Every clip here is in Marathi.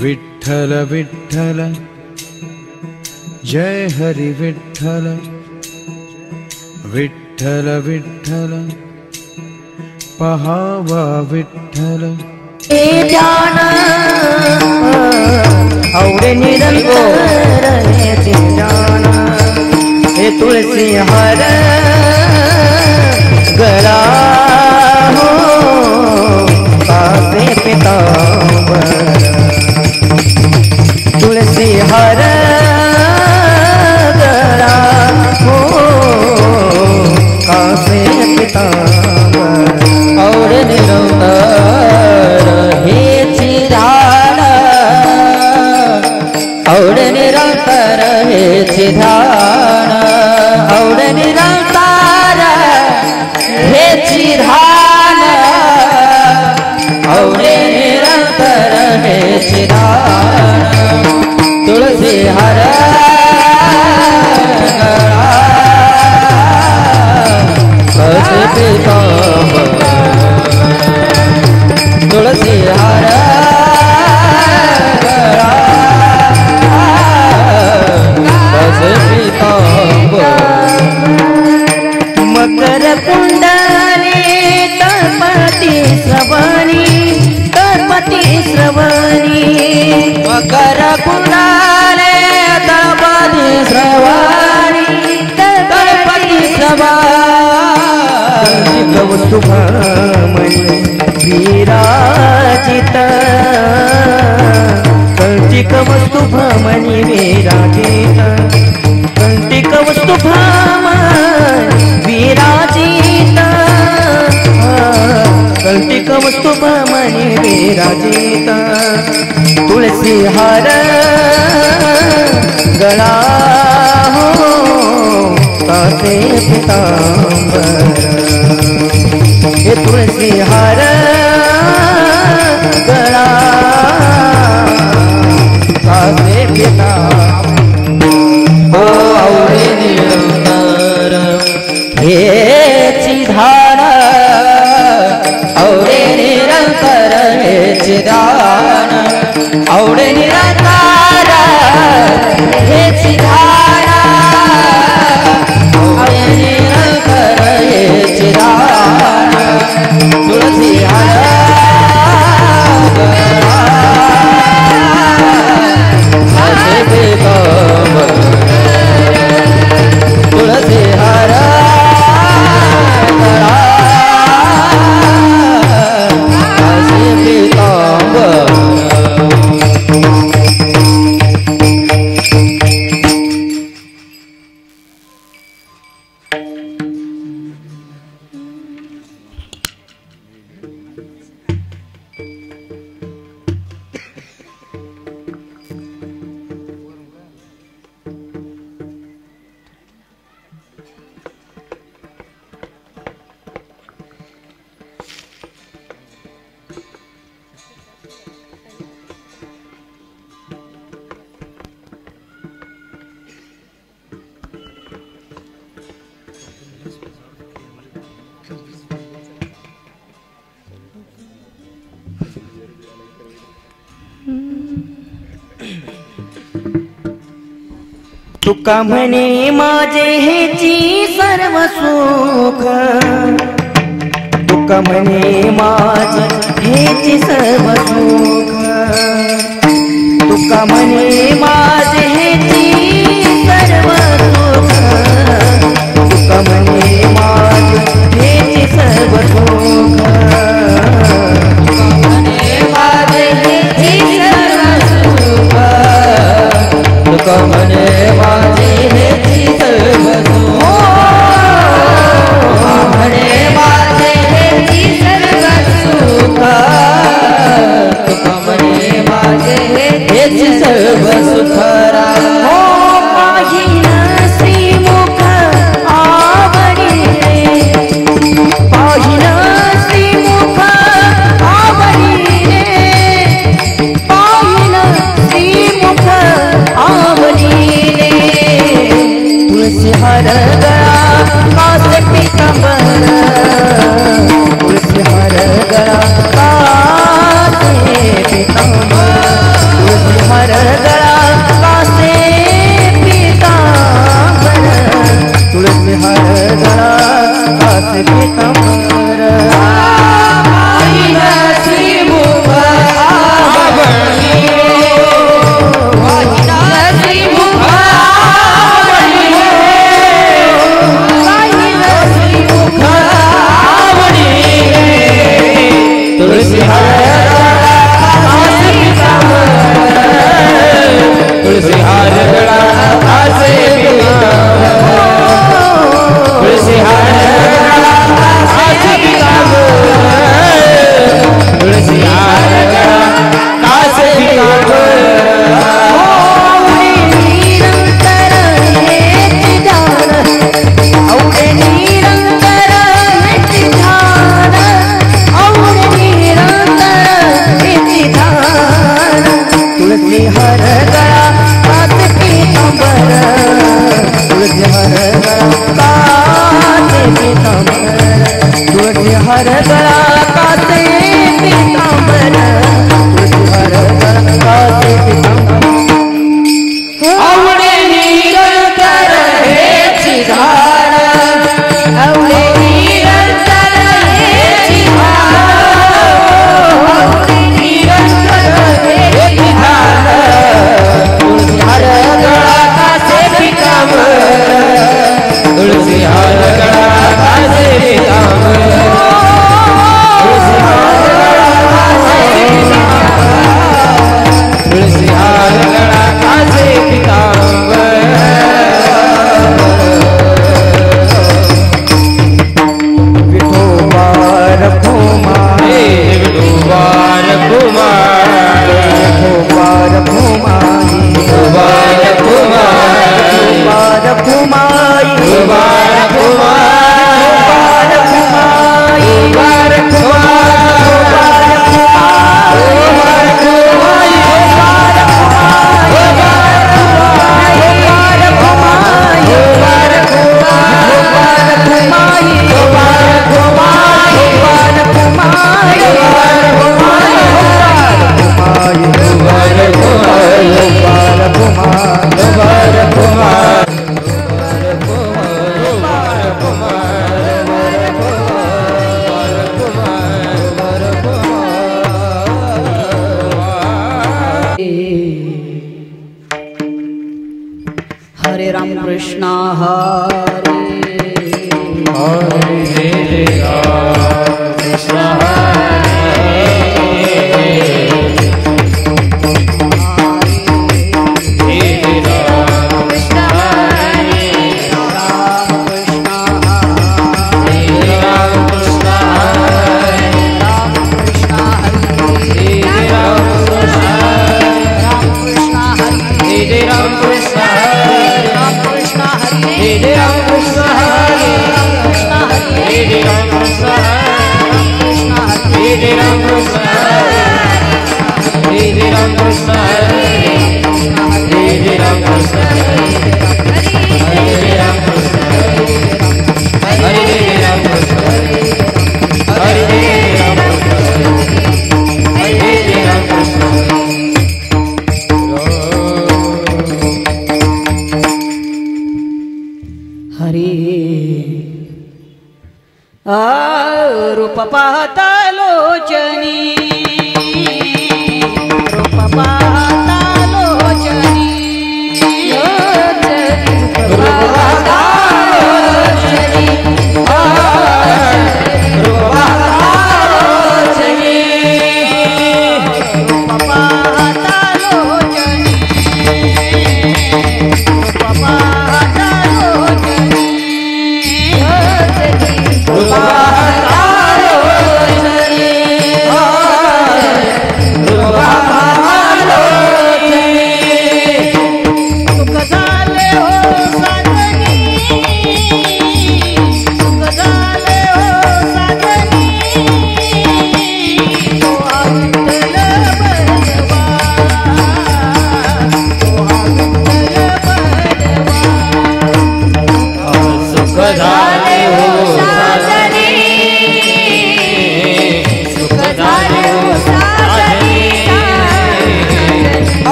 विठ्ठल विठ्ठल जय हरि विठ्ठल विठ्ठल विठ्ठल पहावा विठ्ठल। हे ध्यान आवडे निरंतर हे ध्यान। हे तुळसी हर गळा हो कासे पितांबर तुळसी हर गळा हो कासे पिता और निरो मकर कुंडाले तळपती श्रवणी तळपती श्रवणी. कौतुभामणि विराजित कंटिक वस्तु भामणि विराजित कंटिक वस्तु भामणि विराजित कंटिक वस्तु विराजित तुलसी हार गळा हो कासे पितांबर। हे तुळसी हार गळा कासे पिता हो आवडे निरंतर हे चिधा तुका म्हणे माझे हेची सर्व सुख. तुका म्हणे माझे हेची सर्व सुख. तुका म्हणे माझे हेची सर्व सुख. तुका म्हणे माझे हेची सर्व सुख. म्हणे माझे सर्व हो पाहिन श्रीमुख आवडीने पाहिन श्रीमुख आवडीने पाहिन श्रीमुख आवडीने हर गळा हर गळा गळा हार गळा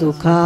सुखा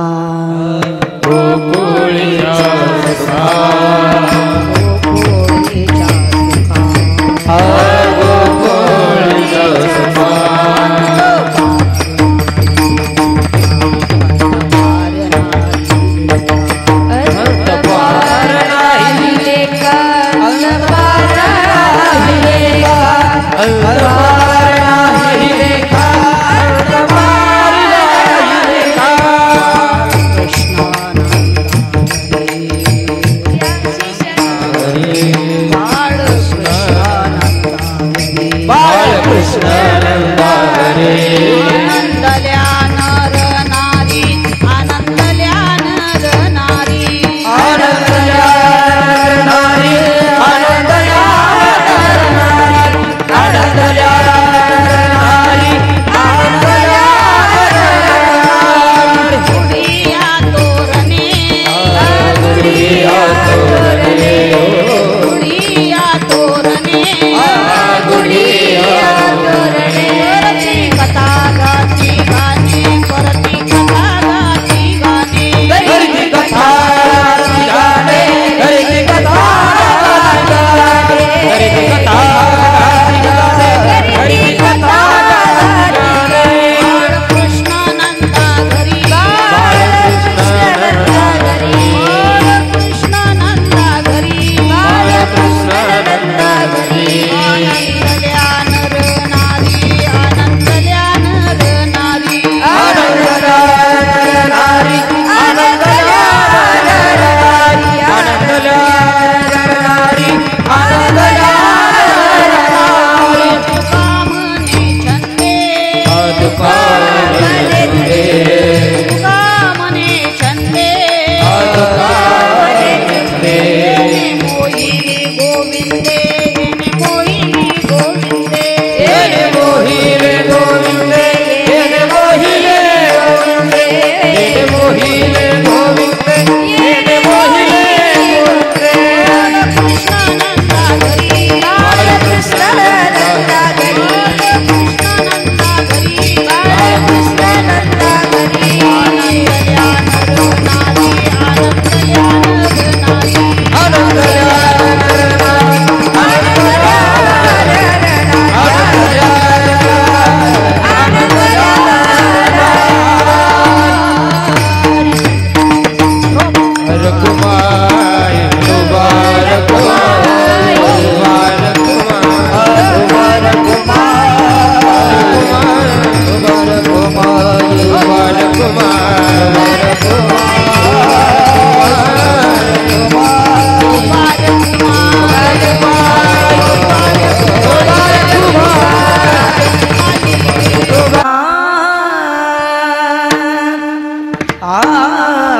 Ah.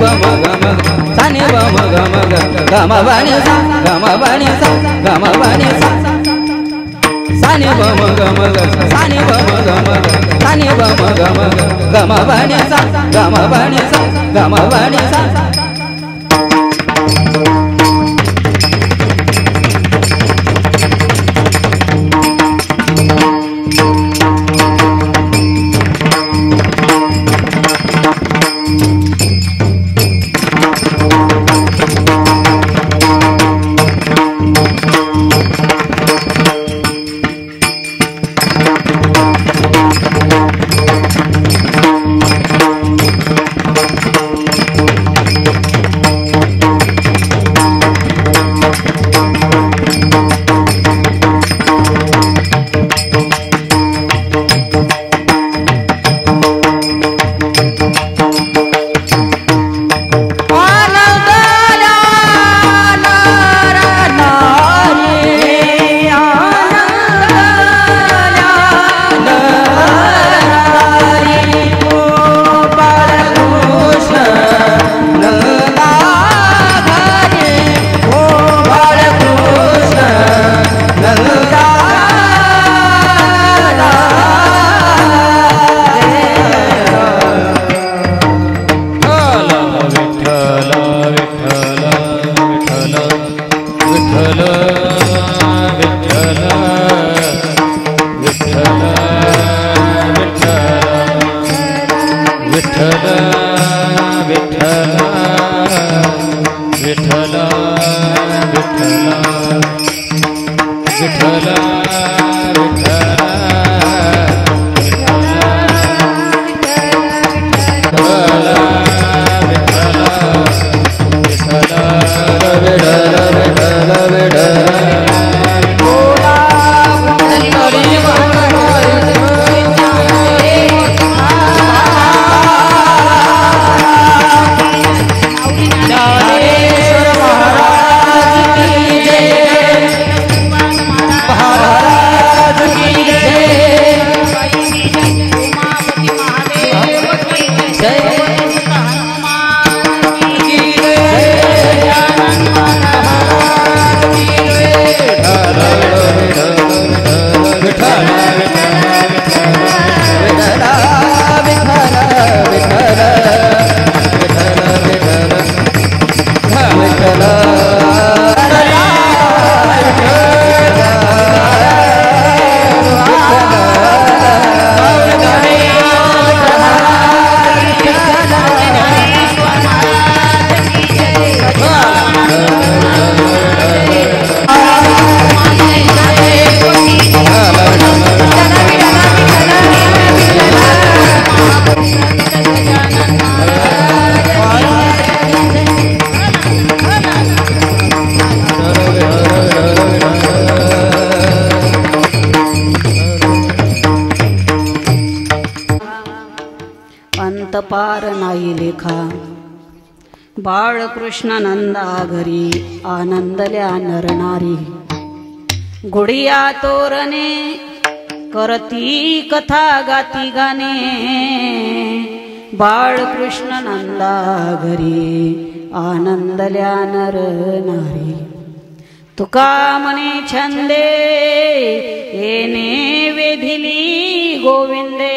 ba ma ga ma sa ni ba ma ga ma ga ga ma ba ni sa ga ma ba ni sa ga ma ba ni sa sa ni ba ma ga ma ga sa ni ba ma ga ma ga sa ni ba ma ga ma ga ga ma ba ni sa ga ma ba ni sa ga ma ba ni sa अंत पार नाही लेखा. बाळकृष्ण नंदा घरी आनंदल्या नरणारी गुडिया तोरणे करती कथा गाती गाणे. बाळकृष्ण नंदा घरी आनंदल्या नर नारी तुका मने छंदे येणे वेधिली गोविंदे.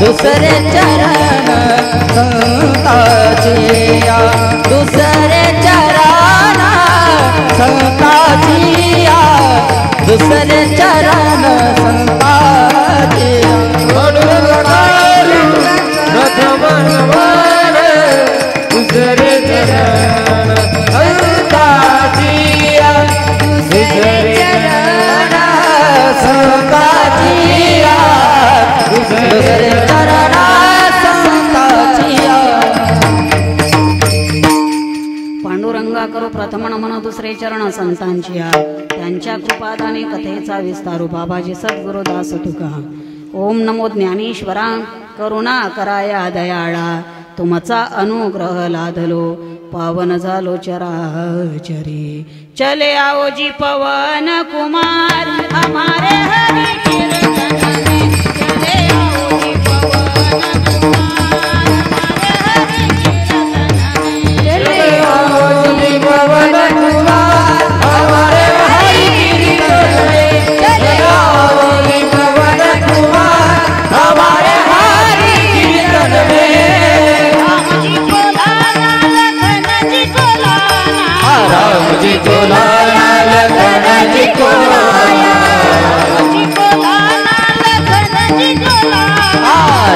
दुसरे चरण संताचिया दुसरे चरण संताचिया दुसरे चरण संताचिया चरण संताचिया दुसरे चरण पांडुरंगा करू प्रथम नमन दुसरे चरण संतांची त्यांच्या कृपादाने कथेचा विस्तारू. बाबाजी सद्गुरुदास तुका. ओम नमो ज्ञानेश्वरा करुणा कराया दयाळा. तुमचा अनुग्रह लाधलो पावन झालो चरा चरी चले आओ जी पवन कुमार हमारे हरि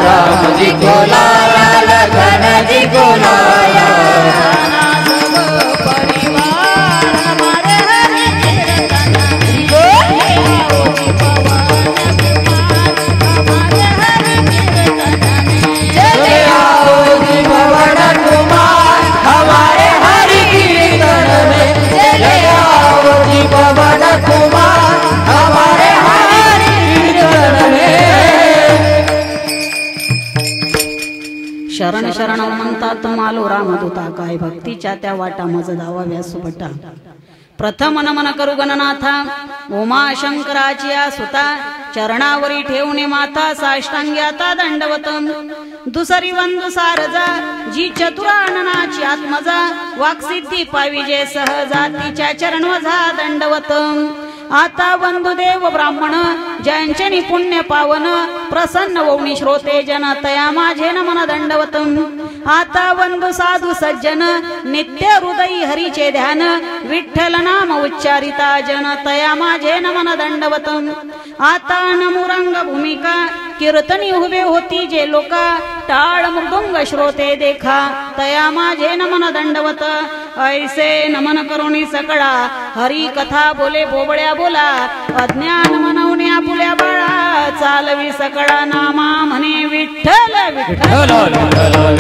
राम जी को लाना लखन जी को लाया मालो रामदूता काय भक्तीच्या त्या वाटा मज दावा सुपटा प्रथम नमन करू गणनाथा उमा शंकराची सुता चरणावरी ठेवणे माथा साष्टांग्याता दंडवतम. दुसरी वंदु सारजा जी चतुराननाची आत्मजा वाक्सिद्धी पाविजे सहजा तिच्या चरण वझा दंडवतम. आता वंदुदेव ब्राह्मण ज्यांचे पुण्य पावन प्रसन्न वौणी श्रोते जन तया माझे नमन दंडवतम. आता वंदु साधु सज्जन नित्य हृदयी हरीचे ध्यान विठ्ठल नाम उच्चारिता जन तया माझे नमन दंडवत आता नमुरंग भूमिका कीर्तनी उभे होती जे लोका टाळ मृदुंग श्रोते देखा तया माझे नमन दंडवत ऐसे नमन करुणी सकळा हरी कथा बोले बोबड्या बोला अज्ञान मनवणे आपुल्या बाळा चालवी सकळा नामा म्हणे विठ्ठल विठ्ठल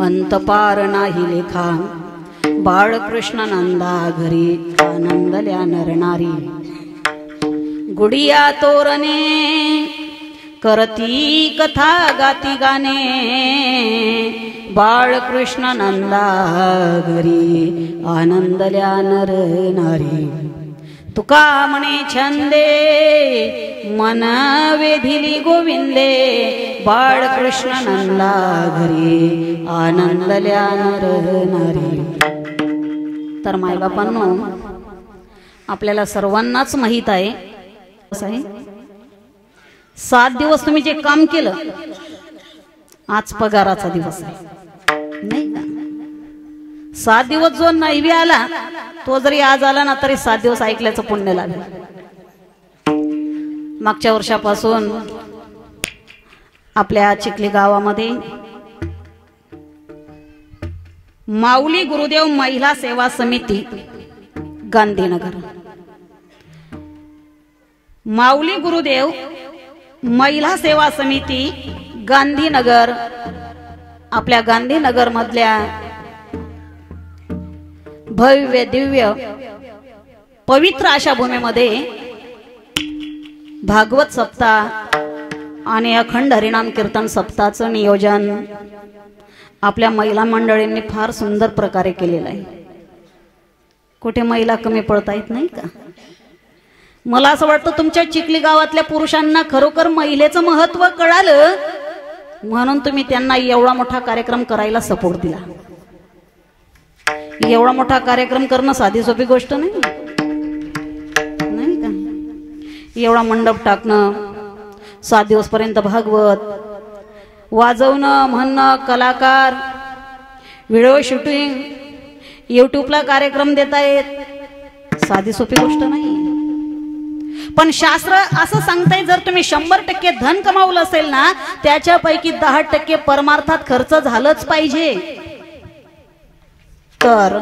अंतपार नाही लेखा. बाळकृष्ण नंदा घरी आनंदल्या नरणारी. गुडिया तोरणे करती कथा गाती गाणे. बाळकृष्ण नंदा घरी आनंदल्या नर. नारी तुका म्हणे छंदे मन वेधिली गोविंदे. बाळकृष्ण नंदा घरी आनंदल्या नर नारी. तर मायबापांनो आपल्याला सर्वांनाच माहीत आहे असं आहे? सात दिवस तुम्ही जे काम केलं आज पगाराचा दिवस आहे. सात दिवस जो नैवी आला तो जरी आज आला ना तरी सात दिवस ऐकल्याचं पुण्य लागलं मागच्या वर्षापासून आपल्या चिखली गावामध्ये माऊली गुरुदेव महिला सेवा समिती गांधीनगर. माऊली गुरुदेव महिला सेवा समिती गांधीनगर आपल्या गांधीनगर मधल्या भव्य दिव्य पवित्र अशा भूमीमध्ये भागवत सप्ताह आणि अखंड हरिणाम कीर्तन सप्ताहाचं नियोजन आपल्या महिला मंडळींनी फार सुंदर प्रकारे केलेलं आहे. कुठे महिला कमी पडता येत नाही का? मला असं वाटतं तुमच्या चिखली गावातल्या पुरुषांना खरोखर महिलेचं महत्त्व कळालं म्हणून तुम्ही त्यांना एवढा मोठा कार्यक्रम करायला सपोर्ट दिला. एवढा मोठा कार्यक्रम करणं साधी सोपी गोष्ट नाही? एवढा मंडप टाकणं सात दिवसपर्यंत भागवत वाजवणं म्हणणं कलाकार व्हिडिओ शूटिंग यूट्यूबला कार्यक्रम देता येत. साधी सोपी गोष्ट नाही. पण शास्त्र असं सांगताय जर तुम्ही शंभर टक्के धन कमावलं असेल ना त्याच्यापैकी दहा टक्के परमार्थात खर्च झालंच पाहिजे. तर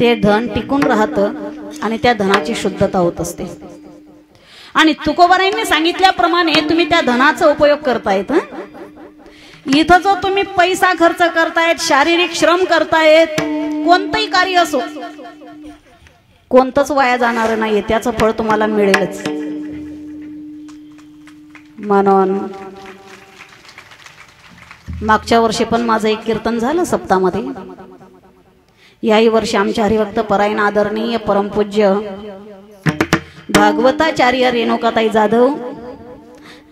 ते धन टिकून राहतं आणि त्या धनाची शुद्धता होत असते. आणि तुकोबाराईंनी सांगितल्याप्रमाणे तुम्ही त्या धनाचा उपयोग करतायत इथं जो तुम्ही पैसा खर्च करतायत शारीरिक श्रम करतायत कोणतंही कार्य असो कोणतंच वाया जाणार नाहीये त्याचं फळ तुम्हाला मिळेलच. म्हणून मागच्या वर्षी पण माझं एक कीर्तन झालं सप्तामध्ये याही वर्षी आमच्या हरिभक्त परायण आदरणीय परमपूज्य भागवताचार्य रेणुकाताई जाधव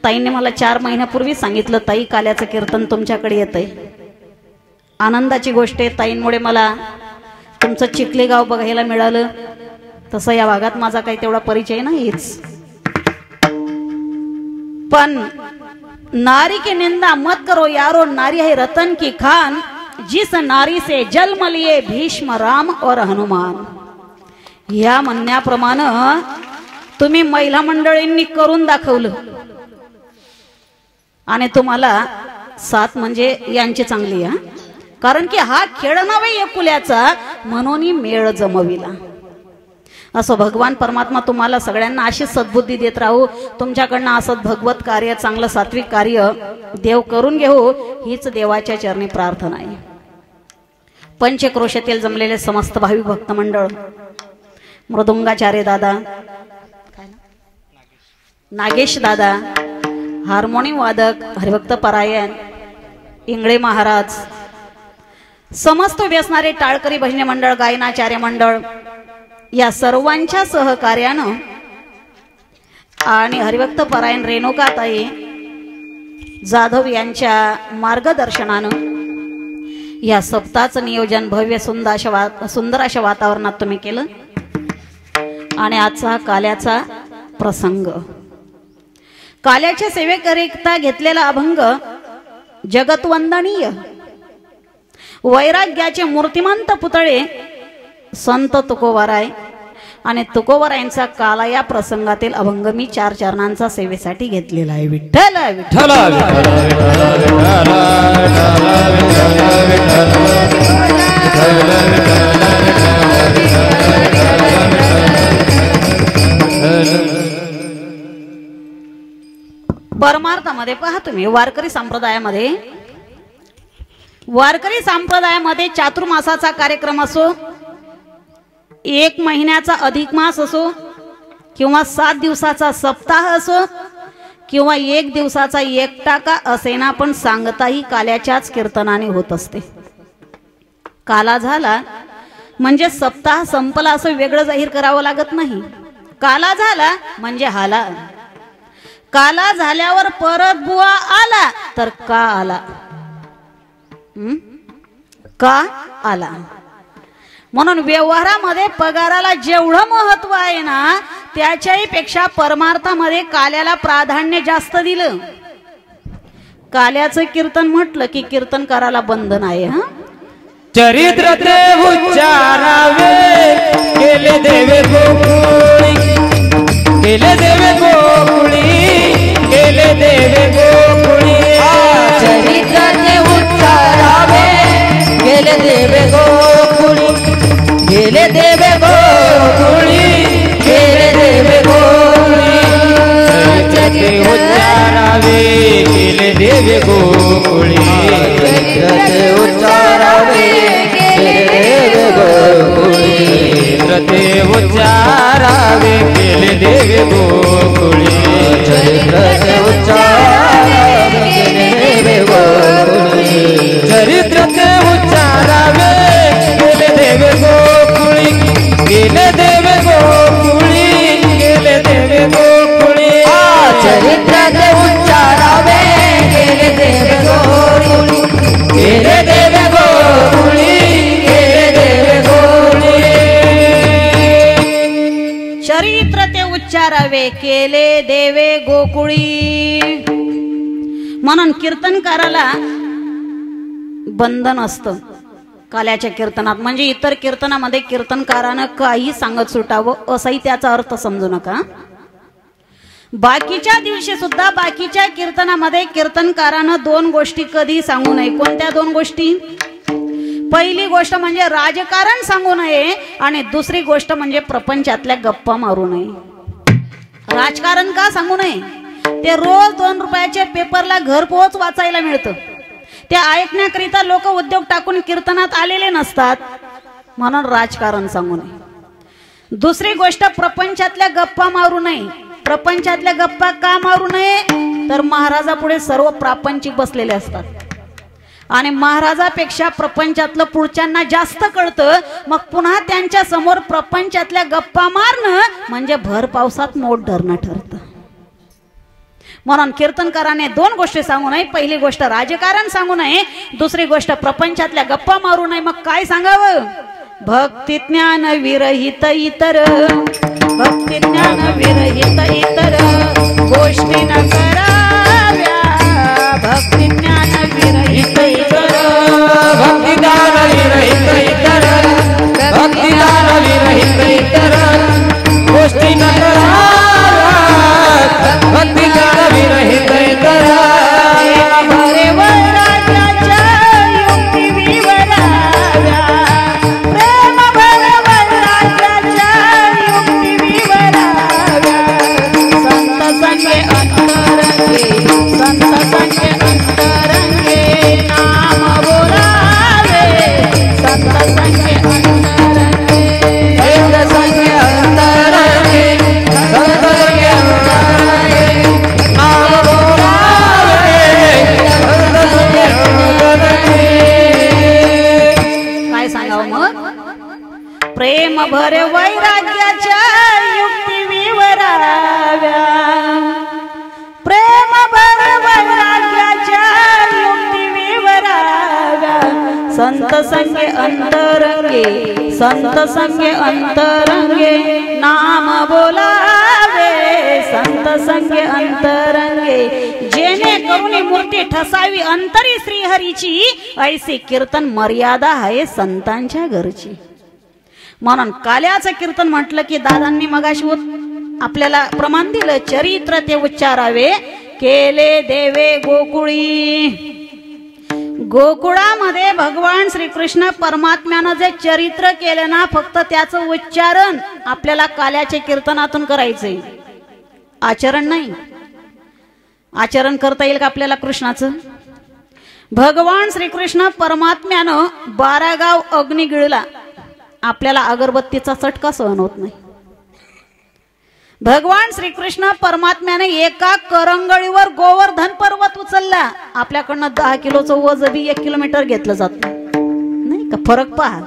ताईंनी मला चार महिन्यापूर्वी सांगितलं ताई काल्याचं कीर्तन तुमच्याकडे येतंय. आनंदाची गोष्ट आहे ताईंमुळे मला तुमचं चिखले गाव बघायला मिळालं. तसं या भागात माझा काही तेवढा परिचय नाहीच. पण नारी की निंदा मत करो यारो नारी है रतन की खान जिस नारी से जन्म लिए भीष्म राम और हनुमान। या म्हणण्याप्रमाणे तुम्ही महिला मंडळींनी करून दाखवलं। आणि तुम्हाला साथ म्हणजे यांची चांगली हा? कारण की हा खेळ नव्हे एकुल्याचा म्हणून मेळ जमविला। असो भगवान परमात्मा तुम्हाला सगळ्यांना अशीच सद्बुद्धी देत राहू. तुमच्याकडनं असं भगवत कार्य चांगलं सात्विक कार्य देव करून घेऊ हीच देवाच्या चरणी प्रार्थना आहे. पंचक्रोशातील जमलेले समस्त भावी भक्त मंडळ मृदुंगाचार्य दादा नागेश दादा हार्मोनियम वादक हरिभक्त परायण इंगळे महाराज समस्त व्यसणारे टाळकरी भजने मंडळ गायनाचार्य मंडळ या सर्वांच्या सहकार्यानं आणि हरिभक्त परायण रेणुकाताई जाधव यांच्या मार्गदर्शनानं या सप्ताहाचं नियोजन भव्य सुंदर अशा वा सुंदर अशा वातावरणात तुम्ही केलं. आणि आजचा हा काल्याचा प्रसंग. काल्याच्या सेवेकरिता घेतलेला अभंग जगतवंदनीय. वैराग्याचे मूर्तिमंत पुतळे संत तुकोबाराय आणि तुकोबारायांचा काला या प्रसंगातील अभंग मी चार चरणांचा सेवेसाठी घेतलेला आहे विठ्ठल विठ्ठल परमार्थामध्ये पहा तुम्ही वारकरी संप्रदायामध्ये वारकरी संप्रदायामध्ये चातुर्मासाचा कार्यक्रम असो एक महिन्याचा अधिक मास असो किंवा सात दिवसाचा सप्ताह असो किंवा एक दिवसाचा एकटा का असेना पण सांगताही काल्याच्याच कीर्तनाने होत असते. काला झाला म्हणजे सप्ताह संपला असं वेगळं जाहीर करावं लागत नाही. काला झाला म्हणजे हाला काला झाल्यावर परत बुवा आला तर का आला? का आला? म्हणून व्यवहारामध्ये पगाराला जेवढं महत्त्व आहे ना त्याच्याही पेक्षा परमार्थामध्ये काल्याला प्राधान्य जास्त दिलं. काल्याचं कीर्तन म्हटलं की कीर्तन करायला बंधन आहे हा? चरित्र उच्चारावे केले देवे गोकुळी केले देवे गोकुळी केले देवे गोकुळी. चरित्र उच्चारावे गेले देवे गोकुळी. गेले देवे गोळी गेले देवे गोळी उच्चारावे केले देवे गोळी चरित्र ते उच्चारावे गेले देवे गोळी चरित्र ते उच्चारावे केले देवे गोळी चरित्र केले देवे गोकुळी. म्हणून कीर्तनकाराला बंधन असतं. काल्याच्या कीर्तनात म्हणजे इतर कीर्तनामध्ये कीर्तनकारानं काही सांगत सुटावं असाही त्याचा अर्थ समजू नका. बाकीच्या दिवशी सुद्धा बाकीच्या कीर्तनामध्ये कीर्तनकारानं दोन गोष्टी कधी सांगू नये. कोणत्या दोन गोष्टी? पहिली गोष्ट म्हणजे राजकारण सांगू नये आणि दुसरी गोष्ट म्हणजे प्रपंचातल्या गप्पा मारू नये. राजकारण का सांगू नये? ते रोज दोन रुपयाच्या पेपरला घरपोच वाचायला मिळतं. ते ऐकण्याकरिता लोक उद्योग टाकून कीर्तनात आलेले नसतात. म्हणून राजकारण सांगू नये. दुसरी गोष्ट प्रपंचातल्या गप्पा मारू नये. प्रपंचातल्या गप्पा का मारू नये? तर महाराजापुढे सर्व प्रापंचिक बसलेले असतात. आणि महाराजापेक्षा प्रपंचातलं पुढच्यांना जास्त कळतं. मग पुन्हा त्यांच्यासमोर प्रपंचातल्या गप्पा मारणं म्हणजे भर पावसात मोठ धरणं ठरतं. म्हणून कीर्तनकाराने दोन गोष्टी सांगू नये. पहिली गोष्ट राजकारण सांगू नये. दुसरी गोष्ट प्रपंचातल्या गप्पा मारू नये. मग काय सांगावं? भक्ती ज्ञान विरहित इतर. भक्ती ज्ञान विरहित इतर. गोष्टी न करा. भक्ती ज्ञान विरहित इतर भक्तिदान विरहित इतर भक्तिदान विरहित इतर गोष्टी न कराव्यात. भक्तिदान विरहित प्रेम भर वैराग्याच्या युक्ती विवराव्या. प्रेम भर वैराग्याच्या युक्ती विवराव्या. संत संगे अंतरंगे संत संगे अंतरंगे नाम बोलावे. संत संगे अंतरंगे जेणे करून मूर्ती ठसावी अंतरी श्रीहरीची. ऐसी कीर्तन मर्यादा आहे संतांच्या घरची. म्हणून काल्याचं कीर्तन म्हटलं की दादांनी मगाशी आपल्याला प्रमाण दिलं चरित्र ते उच्चारावे. केले देवे गोकुळी. गोकुळामध्ये भगवान श्रीकृष्ण परमात्म्यानं जे चरित्र केलं ना फक्त त्याचं उच्चारण आपल्याला काल्याच्या कीर्तनातून करायचंय. आचरण नाही. आचरण करता येईल का आपल्याला कृष्णाचं? भगवान श्रीकृष्ण परमात्म्यानं बारागाव अग्निगिळला. आपल्याला अगरबत्तीचा चटका सहन होत नाही. भगवान श्रीकृष्ण परमात्म्याने एका करंगळीवर गोवर्धन पर्वत उचलला. आपल्याकडनं दहा किलोचं वज बी एक किलोमीटर घेतलं जात नाही. का? फरक पहा.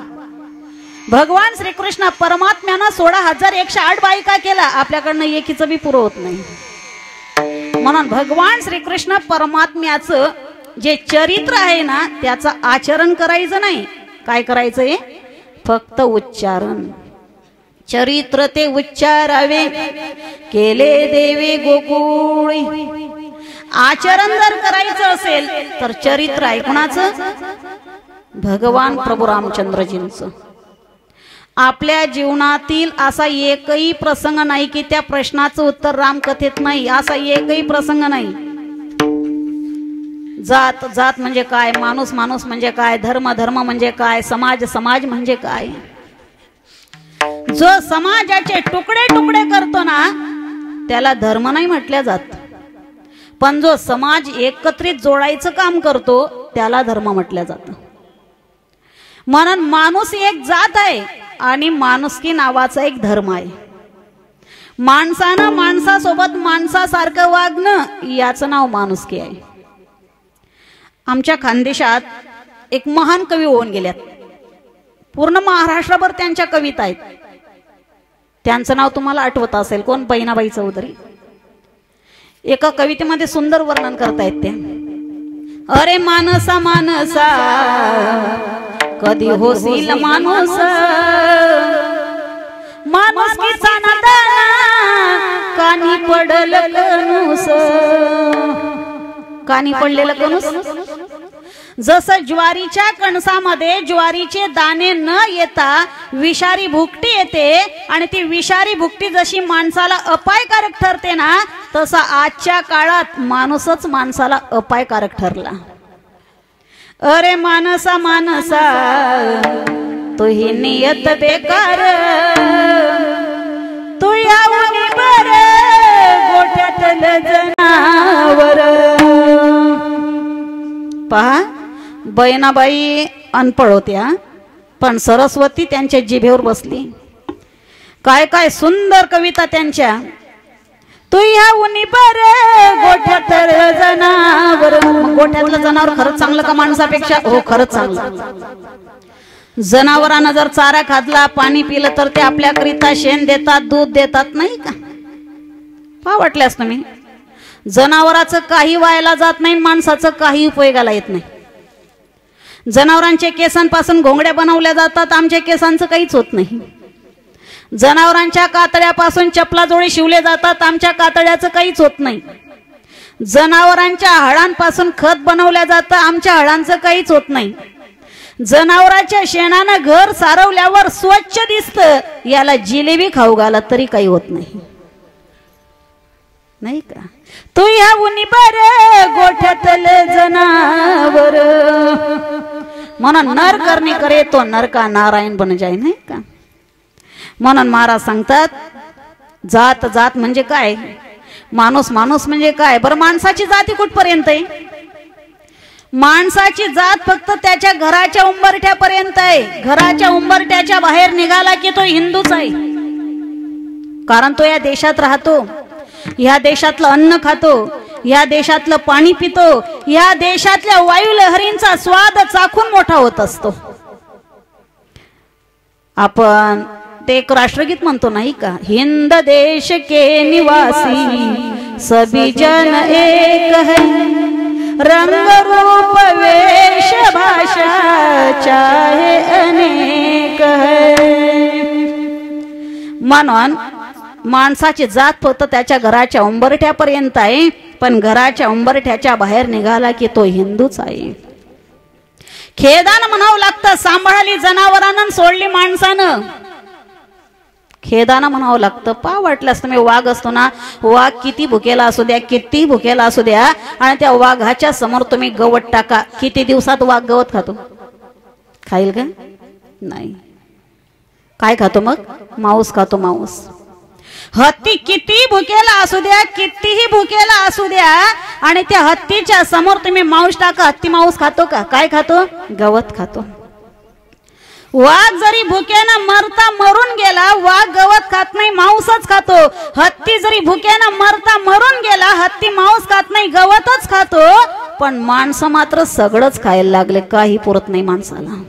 भगवान श्रीकृष्ण परमात्म्यानं सोळा हजार एकशे आठ बायका केला आपल्याकडनं एकीचं बी पुरं होत नाही. म्हणून भगवान श्रीकृष्ण परमात्म्याचं जे चरित्र आहे ना त्याचं आचरण करायचं नाही. काय करायचंय? फक्त उच्चारण चरित्र ते उच्चारावे. केले देवी गोकुळी. आचरण जर करायचं असेल तर चरित्र आहे भगवान प्रभू रामचंद्रजींचं. आपल्या जीवनातील असा एकही प्रसंग नाही की त्या प्रश्नाचं उत्तर रामकथेत नाही. असा एकही प्रसंग नाही. जात जात म्हणजे काय? माणूस माणूस म्हणजे काय? धर्म धर्म म्हणजे काय? समाज समाज म्हणजे काय? जो समाजाचे तुकडे तुकडे करतो ना त्याला धर्म नाही म्हटल्या जात. पण जो समाज एकत्रित जोडायचं काम करतो त्याला धर्म म्हटल्या जात. म्हणून माणूस एक जात आहे आणि माणुसकी नावाचा एक धर्म आहे. माणसानं माणसासोबत माणसासारखं वागणं याचं नाव माणुसकी आहे. आमच्या खानदेशात एक महान कवी होऊन गेल्यात. पूर्ण महाराष्ट्रभर त्यांच्या कविता आहेत. त्यांचं नाव तुम्हाला आठवत असेल कोण? बहिणाबाई चौधरी. एका कवितेमध्ये सुंदर वर्णन करतायत ते अरे मानसा मानसा कधी होशील माणूस? माणूस कानी पडल कानी पडलेलं कणूस जसं ज्वारीच्या कणसामध्ये ज्वारीचे दाणे न येता विषारी भुकटी येते आणि ती विषारी भुकटी जशी माणसाला अपायकारक ठरते ना तसा आजच्या काळात माणूसच माणसाला अपायकारक ठरला. अरे मानसा मानसा तू ही नियत बेकार. तू या बर गोठ्यातलं जनावर पहा बहिणाबाई अनपळ होत्या पण सरस्वती त्यांच्या जिभेवर बसली. काय काय सुंदर कविता त्यांच्या. तू ह्या उनी बर गोठ्यात जनावर. गोठ्यातलं जनावर खरंच चांगलं का माणसापेक्षा? हो खरंच चांगलं. जनावरांना जर चारा खादला पाणी पिलं तर ते आपल्याकरिता शेण देतात दूध देतात नाही का? पा वाटल्यास तुम्ही. जनावराचं काही व्हायला जात नाही माणसाचं काही उपयोगाला येत नाही. जनावरांच्या केसांपासून घोंगड्या बनवल्या जातात. आमच्या केसांचं काहीच होत नाही. जनावरांच्या कातड्यापासून जोडे शिवले जातात. आमच्या कातड्याचं काहीच होत नाही. जनावरांच्या हळांपासून खत बनवल्या जातं. आमच्या हळांचं काहीच होत नाही. जनावरांच्या शेणानं घर सारवल्यावर स्वच्छ दिसतं. याला जिलेबी खाऊ घाला तरी काही होत नाही. नाही का? तू ह्या उनी बर गोठ्यातल जनावर. म्हणून नर करणे करे तो नरका नारायण बन जाय नाही का? म्हणून महाराज सांगतात जात जात म्हणजे काय? माणूस माणूस म्हणजे काय? बरं माणसाची जाती कुठपर्यंत आहे? माणसाची जात फक्त त्याच्या घराच्या उंबरठ्यापर्यंत आहे. घराच्या उंबरठ्याच्या बाहेर निघाला की तो हिंदूच आहे. कारण तो या देशात राहतो. या देशातलं अन्न खातो. या देशातलं पाणी पितो या देशातल्या वायू लहरींचा स्वाद चाखून मोठा होत असतो. आपण ते एक राष्ट्रगीत म्हणतो नाही का? हिंद देश के निवासी सभी जन एक है। रंग रूप वेश भाषा चाहे अनेक है। म्हणून माणसाची जात फक्त त्याच्या घराच्या उंबरठ्यापर्यंत आहे. पण घराच्या उंबरठ्याच्या बाहेर निघाला की तो हिंदूच आहे. खेदानं म्हणावं लागतं सांभाळली जनावरांना सोडली माणसानं. खेदानं म्हणावं लागतं पा वाटल्यास तुम्ही वाघ असतो ना वाघ किती भुकेला असू द्या किती भुकेला असू द्या आणि त्या वाघाच्या समोर तुम्ही गवत टाका. किती दिवसात वाघ गवत खातो? खाईल का? नाही. काय खातो मग? मांस खातो मांस. हत्ती किती भुकेला असू द्या कितीही भुकेला असू द्या आणि त्या हत्तीच्या समोर तुम्ही मांस टाका हत्ती मांस खातो का? काय खातो? गवत खातो. वाघ जरी भुक्यानं मरता मरून गेला वाघ गवत खात नाही मांसच खातो. हत्ती जरी भुक्यानं मरता मरून गेला हत्ती मांस खात नाही गवतच खातो. पण माणसं मात्र सगळंच खायला लागले काही पुरत नाही माणसाला.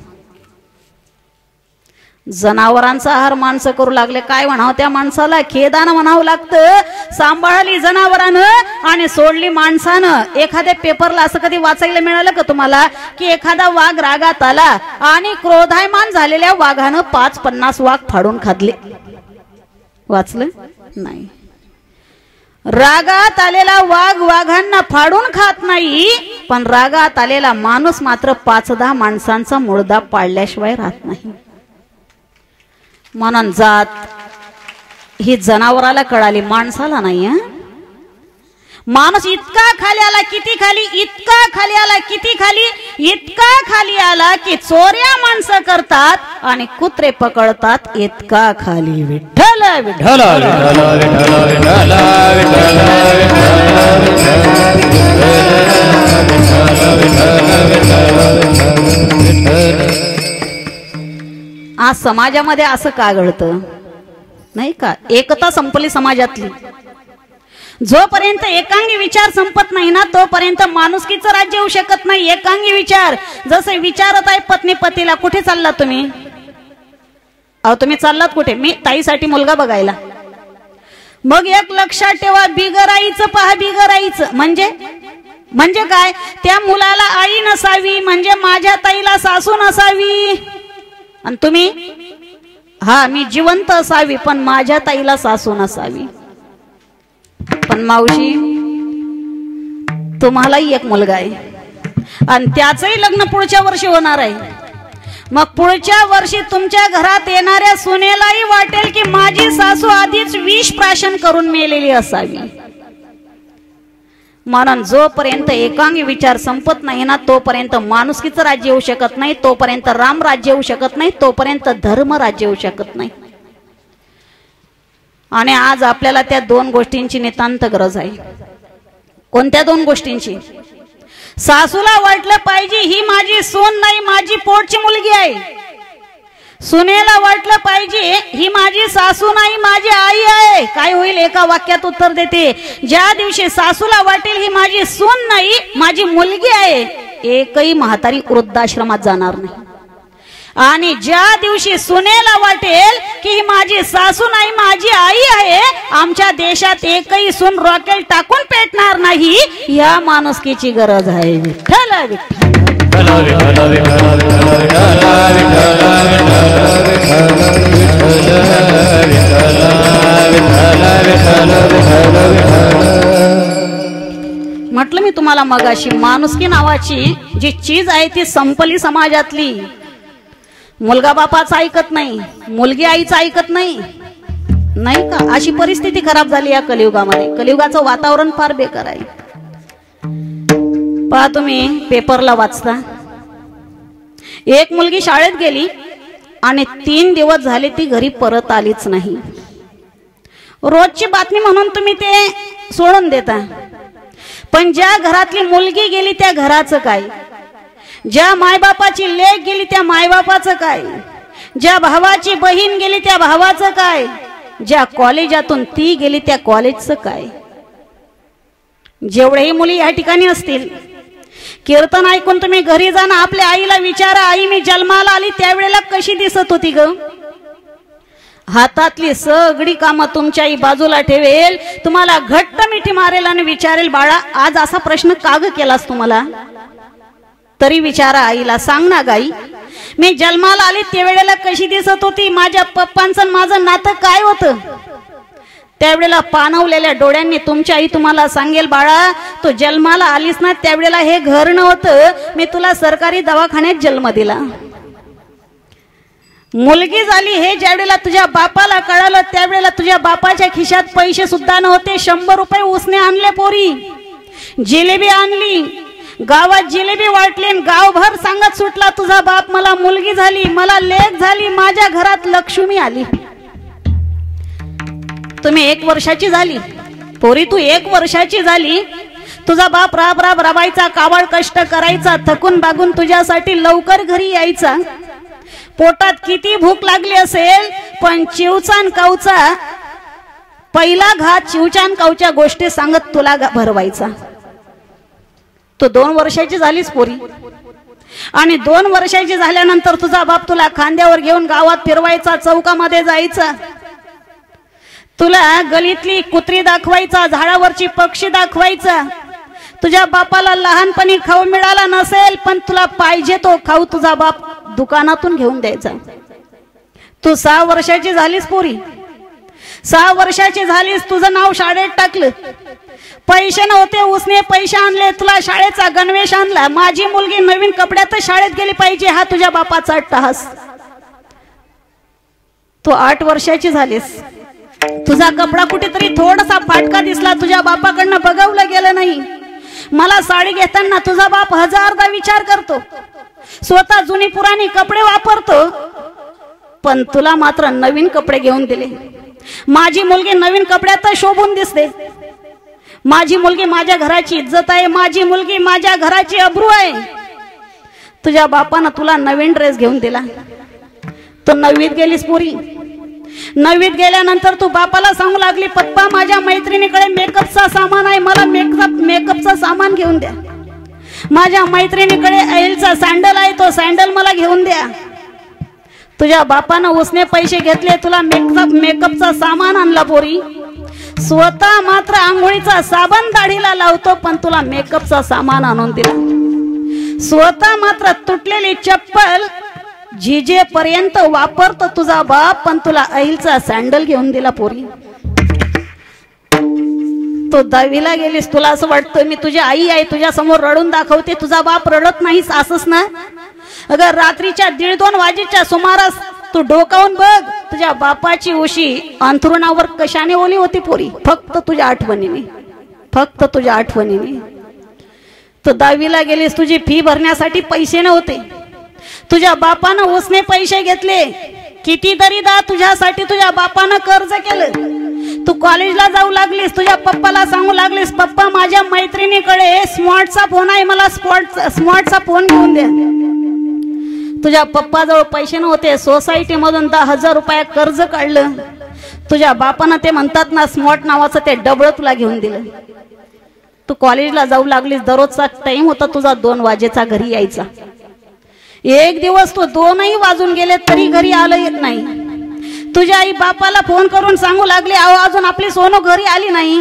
जनावरांचा आहार माणसं करू लागले. काय म्हणावं त्या माणसाला? खेदानं म्हणावं लागतं. सांभाळली जनावरानं आणि सोडली माणसानं. एखाद्या पेपरला असं कधी वाचायला मिळालं का तुम्हाला? की एखादा वाघ रागात आला आणि क्रोधायमान झालेल्या वाघानं पाच पन्नास वाघ फाडून खाल्ले. वाचलं? नाही. रागात आलेला वाघ वाघांना फाडून खात नाही पण रागात आलेला माणूस मात्र पाच दहा माणसांचा मुळदा पाळल्याशिवाय राहत नाही. म्हणून जात ही जनावराला कळाली माणसाला नाही माणूस इतका खाली आला किती खाली इतका खाली आला किती खाली इतका खाली आला की चोऱ्या माणसं करतात आणि कुत्रे पकडतात इतका खाली विठ्ठल विठ्ठल आज समाजामध्ये असं का घडतं? नाही का? एकता संपली समाजातली. जोपर्यंत एकांगी विचार संपत नाही ना तोपर्यंत माणुसकीचं राज्य होऊ शकत नाही. एकांगी विचार जसे विचारत आहे पत्नी पतीला कुठे चाललात तुम्ही? अहो तुम्ही चाललात कुठे? मी ताईसाठी मुलगा बघायला. मग एक लक्षात ठेवा बिगराईचं पहा बिगराईचं. म्हणजे? म्हणजे काय? त्या मुलाला आई नसावी म्हणजे माझ्या ताईला सासू नसावी. आणि तुम्ही? हा मी जिवंत असावी पण माझ्या ताईला सासू नसावी. पण मावशी तुम्हालाही एक मुलगा आहे. आणि त्याचंही लग्न पुढच्या वर्षी होणार आहे. मग पुढच्या वर्षी तुमच्या घरात येणाऱ्या सुनेलाही वाटेल की माझी सासू आधीच विष प्राशन करून मेलेली असावी. म्हणून जोपर्यंत एकांगी विचार संपत नाही ना तोपर्यंत माणुसकीचं राज्य येऊ शकत नाही तोपर्यंत राम राज्य येऊ शकत नाही तोपर्यंत धर्म राज्य येऊ शकत नाही. आणि आज आपल्याला त्या दोन गोष्टींची नितांत गरज आहे. कोणत्या दोन गोष्टींची? सासूला वाटलं पाहिजे ही माझी सून नाही माझी पोटची मुलगी आहे. सुनेला वाटलं पाहिजे ही माझी सासू नाही माझी आई आहे. काय होईल एका वाक्यात उत्तर देते ज्या दिवशी सासूला वाटेल ही माझी सून नाही माझी मुलगी आहे. एकही म्हातारी वृद्धाश्रमात जाणार नाही. आणि ज्या दिवशी सुनेला वाटेल की ही माझी सासू नाही माझी आई आहे आमच्या देशात एकही सून रॉकेल टाकून पेटणार नाही या माणुसकीची गरज आहे. विठ्ठल विठ्ठल. म्हटलं मी तुम्हाला मगाशी माणुसकी नावाची जी चीज आहे ती संपली समाजातली. मुलगा बापाचं ऐकत नाही मुलगी आईचं ऐकत नाही. नाही का? अशी परिस्थिती खराब झाली या कलियुगामध्ये. कलियुगाचं वातावरण फार बेकार आहे. पहा तुम्ही पेपरला वाचता. एक मुलगी शाळेत गेली आणि तीन दिवस झाले ती घरी परत आलीच नाही. रोजची बातमी म्हणून तुम्ही ते सोडून देता. पण ज्या घरातली मुलगी गेली त्या घराचं काय? ज्या मायबापाची लेख गेली त्या मायबापाचं काय? ज्या भावाची बहीण गेली त्या भावाचं काय? ज्या कॉलेजातून ती गेली त्या कॉलेजचं काय? जेवढेही मुली या ठिकाणी असतील कीर्तन ऐकून तुम्ही घरी जाणं आपल्या आईला विचारा आई मी जन्माला आली त्यावेळेला कशी दिसत होती ग? हातातली सगळी कामं तुमच्या आई बाजूला ठेवेल तुम्हाला घट्ट मिठी मारेल आणि विचारेल बाळा आज असा प्रश्न का केलास तुम्हाला? तरी विचारा आईला सांग ना गाई मी जन्माला आली त्यावेळेला कशी दिसत होती? माझ्या पप्पांचं माझं नातं काय होतं? त्यावेळेला पाणवलेल्या डोळ्यांनी तुमची आई तुम्हाला सांगेल बाळा तू जन्माला आलीस ना त्यावेळेला हे घर नव्हतं. मी तुला सरकारी दवाखान्यात जन्म दिला. मुलगी झाली हे ज्यावेळेला तुझ्या बापाला कळालं त्यावेळेला तुझ्या बापाच्या खिशात पैसे सुद्धा नव्हते. शंभर रुपये उसने आणले पोरी. जिलेबी आणली. गावात जिलेबी वाटली आणि गावभर सांगत सुटला तुझा बाप मला मुलगी झाली मला लेख झाली माझ्या घरात लक्ष्मी आली. तुम्ही एक वर्षाची झाली. पोरी तू एक वर्षाची झाली. तुझा बाप राब राब राबायचा कावळ कष्ट करायचा थकून बागून तुझ्यासाठी लवकर घरी यायचा. पोटात किती भूक लागली असेल पण चिवचान कावचा पहिला घात चिवचान कावच्या गोष्टी सांगत तुला भरवायचा. तू दोन वर्षाची झालीस पोरी. आणि दोन वर्षाची झाल्यानंतर तुझा बाप तुला खांद्यावर घेऊन गावात फिरवायचा चौकामध्ये जायचा. तुला गलीतली कुत्री दाखवायचा झाडावरची पक्षी दाखवायचा. तुझ्या बापाला लहानपणी खाऊ मिळाला नसेल पण तुला पाहिजे तो खाऊ तुझा बाप दुकानातून घेऊन द्यायचा. तू सहा वर्षाची झालीस पोरी. सहा वर्षाची झालीस तुझं नाव शाळेत टाकलं. पैसे नव्हते उसने पैसे आणले तुला शाळेचा गणवेश आणला. माझी मुलगी नवीन कपड्यातच शाळेत गेली पाहिजे हा तुझ्या बापाचा अट्टहास तू आठ वर्षाची झालीस. तुझा कपडा कुठेतरी थोडासा फाटका दिसला तुझ्या बापाकडनं बघवलं गेलं नाही. मला साडी घेताना तुझा बाप हजारदा विचार करतो. स्वतः जुनी पुराणी कपडे वापरतो. पण तुला मात्र नवीन कपडे घेऊन दिले. माझी मुलगी नवीन कपड्यात शोभून दिसते. माझी मुलगी माझ्या घराची इज्जत आहे. माझी मुलगी माझ्या घराची अब्रू आहे. तुझ्या बापानं तुला नवीन ड्रेस घेऊन दिला. तू नववीत गेलीस पुरी. नववीत गेल्यानंतर तू बापाला सांगू लागली पप्पा माझ्या मैत्रिणीकडे मेकअपचा सामान आहे मला मेकअप मेकअपचा सामान घेऊन द्या. माझ्या मैत्रिणीकडे ऐलचा सँडल आहे तो सँडल मला घेऊन द्या. तुझ्या बापानं उसने पैसे घेतले तुला मेकअप मेकअपचा सामान आणला पोरी. स्वतः मात्र आंघोळीचा साबण दाढीला लावतो पण तुला मेकअपचा सामान आणून दिला. स्वतः मात्र तुटलेली चप्पल झिजे पर्यंत वापरतो तुझा बाप पण तुला अहिलचा सँडल घेऊन दिला पोरी. तो दहावीला गेलीस तुला असं वाटतं मी तुझी आई आहे तुझ्या समोर रडून दाखवते तुझा बाप रडत नाहीस असंच ना? अगर रात्रीच्या दीड दोन वाजेच्या सुमारास तू डोकावून बघ तुझ्या बापाची उशी अंथरुणावर कशाने ओली होती पोरी? फक्त तुझ्या आठवणीने. फक्त तुझ्या आठवणीने. तो दहावीला गेलीस तुझी फी भरण्यासाठी पैसे नव्हते. तुझ्या बापानं उसने पैसे घेतले. कितीतरी दा तुझ्यासाठी तुझ्या बापानं कर्ज केलं. तू कॉलेजला जाऊ लागलीस तुझ्या पप्पाला सांगू लागलीस पप्पा माझ्या मैत्रिणीकडे स्मार्टचा फोन आहे मला स्पॉट स्मार्टचा फोन घेऊन द्या. तुझ्या पप्पाजवळ पैसे नव्हते सोसायटी मधून दहा हजार रुपये कर्ज काढलं. तुझ्या बापानं ते म्हणतात ना स्मार्ट नावाचं ते डबळ तुला घेऊन दिलं. तू कॉलेजला जाऊ लागलीस दररोजचा टाइम होता तुझा दोन वाजेचा घरी यायचा. एक दिवस तू दोनही वाजून गेले तरी घरी आलं येत नाही. तुझ्या आई बापाला फोन करून सांगू लागले अहो अजून आपली सोनू घरी आली नाही.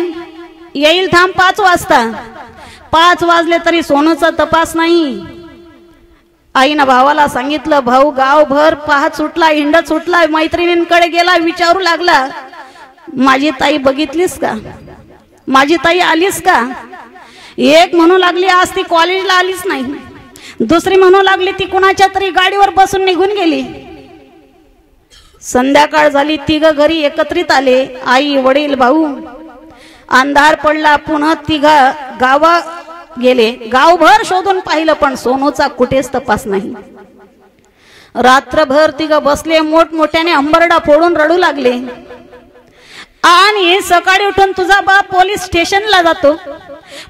येईल थांब पाच वाजता. पाच वाजले तरी सोनूचा तपास नाही. आईनं भावाला सांगितलं भाऊ गावभर पाहत सुटला हिंडत सुटला मैत्रिणींकडे गेला विचारू लागला. माझी ताई बघितलीस का? माझी ताई आलीस का? एक म्हणू लागली आज ती कॉलेजला आलीच नाही. दुसरी म्हणू लागली ती कुणाच्या तरी गाडीवर बसून निघून गेली. संध्याकाळ झाली तिघ घरी एकत्रित आले. आई वडील भाऊ. अंधार पडला पुन्हा तिघा गावा गेले. गावभर शोधून पाहिलं पण सोनूचा कुठेच तपास नाही. रात्रभर तिघ बसले मोठमोठ्याने अंबरडा फोडून रडू लागले. आणि सकाळी उठून तुझा बाप पोलीस स्टेशनला जातो.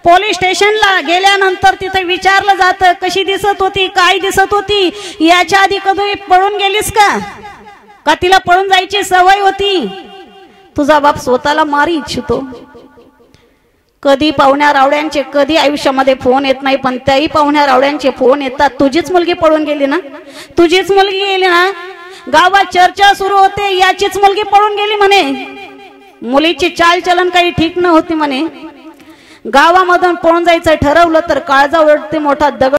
पोलीस स्टेशनला गेल्यानंतर तिथे विचारलं जातं कशी दिसत होती काय दिसत होती? याच्या आधी कधी पळून गेलीस का? का तिला पळून जायची सवय होती? तुझा बाप स्वतःला मारी इच्छितो. कधी पाहुण्या रावड्यांचे कधी आयुष्यामध्ये फोन येत नाही पण त्याही पाहुण्या रावड्यांचे फोन येतात. तुझीच मुलगी पळून गेली ना? तुझीच मुलगी गेली ना? गावात चर्चा सुरू होते याचीच मुलगी पळून गेली म्हणे. मुलीची चालचलन काही ठीक नव्हती म्हणे. गावामधून पळून जायचं ठरवलं तर काळजा ओढते मोठा दगड